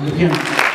Muy bien.